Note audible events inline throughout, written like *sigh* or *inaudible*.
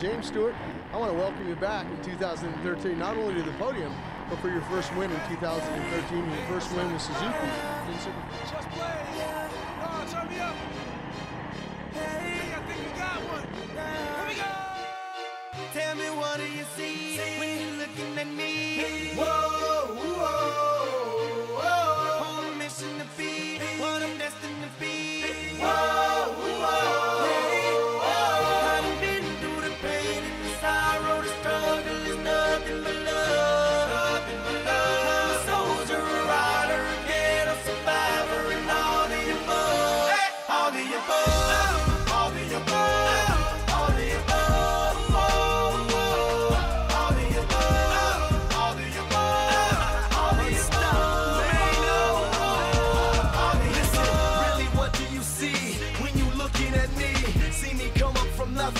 James Stewart, I want to welcome you back in 2013, not only to the podium, but for your first win in 2013, your first win with Suzuki.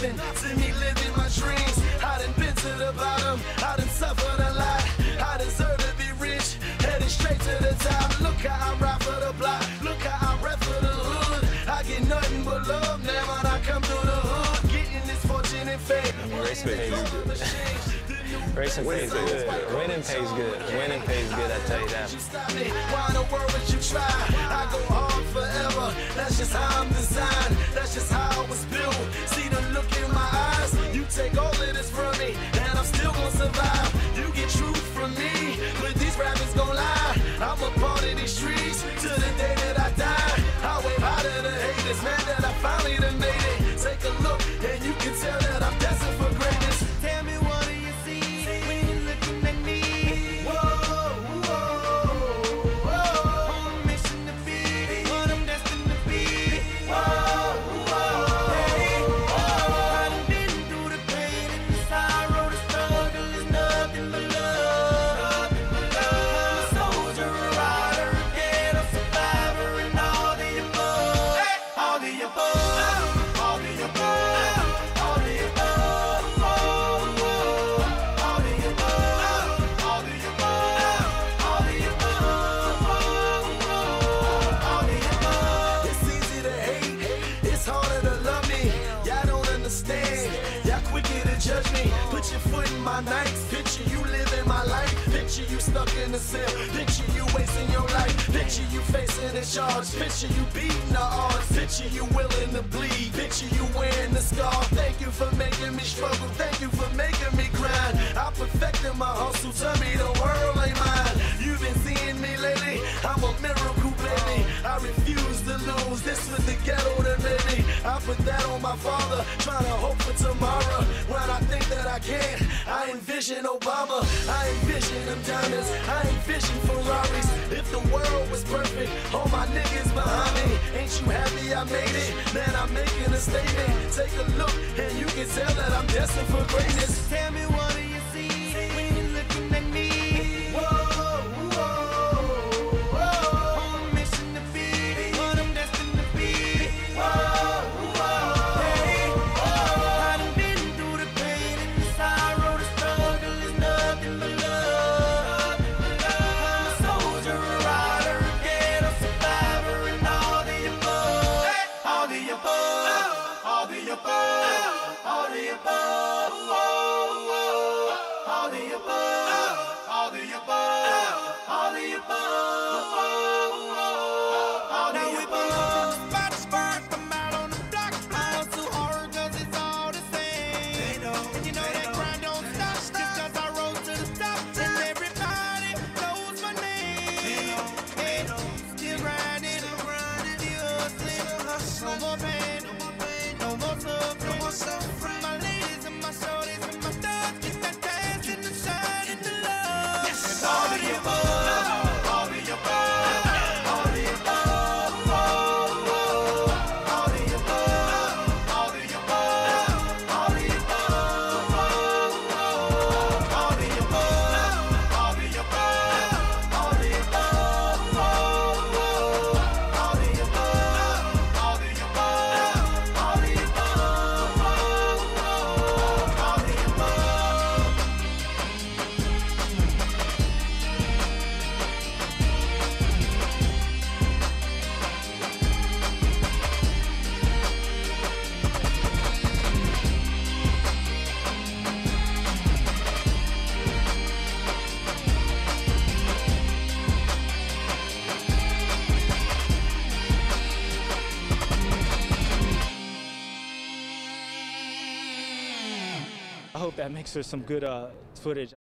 See me living my dreams. I done been to the bottom, I done suffered a lot. I deserve to be rich, headed straight to the top. Look how I ride for the block, look how I rap for the hood. I get nothing but love now when I come through the hood. Getting this fortune and fame. Pays good. *laughs* Racing pays good. Winning pays good. Winning pays good, I tell you that. You stop me, why in the world would you try? I go hard forever, that's just how I'm designed, that's just how nights, picture you living my life. Picture you stuck in a cell, picture you wasting your life. Picture you facing a charge, picture you beating the odds. Picture you willing to bleed, picture you wearing the scar. Thank you for making me struggle, thank you for making me grind. I perfected my hustle, tell me the world ain't mine. You've been seeing me lately, I'm a miracle, baby. I refuse to lose, this was I put that on my father, trying to hope for tomorrow. When I think that I can't, I envision Obama, I envision them diamonds, I envision Ferraris. If the world was perfect, all my niggas behind me. Ain't you happy I made it? Man, I'm making a statement. Take a look, and you can tell that I'm destined for greatness. That makes for some good uh, footage.